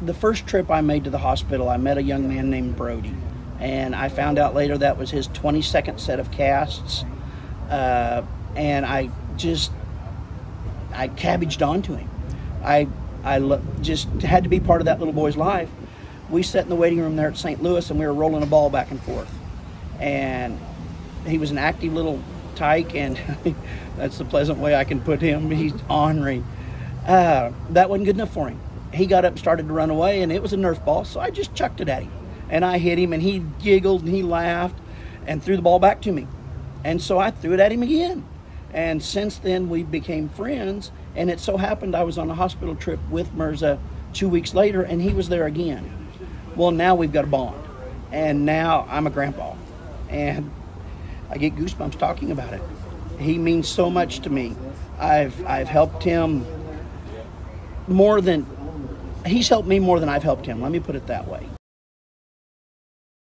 the first trip I made to the hospital, I met a young man named Brody, and I found out later that was his 22nd set of casts, uh, and I just I cabbaged onto him. I I lo- just had to be part of that little boy's life. We sat in the waiting room there at St. Louis, and we were rolling a ball back and forth, and he was an active little tyke, and that's the pleasant way I can put him. He's ornery. Uh, that wasn't good enough for him. He got up and started to run away, and it was a Nerf ball, so I just chucked it at him. And I hit him, and he giggled and he laughed and threw the ball back to me. And so I threw it at him again. And since then, we became friends. And it so happened I was on a hospital trip with Mirza two weeks later, and he was there again. Well, now we've got a bond. And now I'm a grandpa. And I get goosebumps talking about it. He means so much to me. I've, I've helped him more than he's helped me more than I've helped him. Let me put it that way.